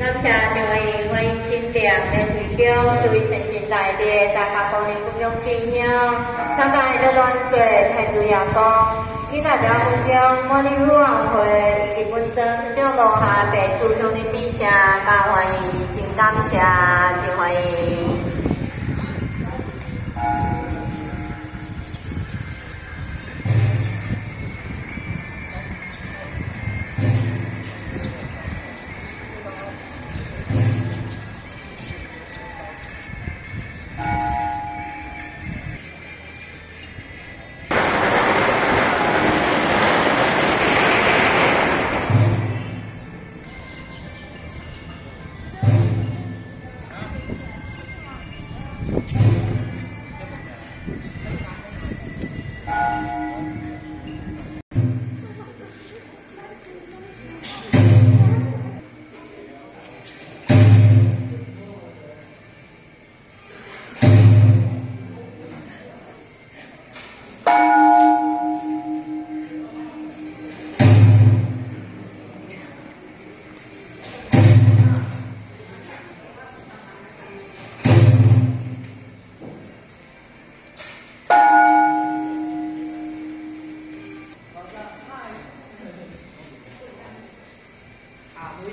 就会欢迎新店的市长，注意诚信大地，大家帮你供养亲友，大家的乱做，太主要讲，今仔日分享我哋女王会以及本身就落下在树上的底下，加欢迎，真感谢，真欢迎。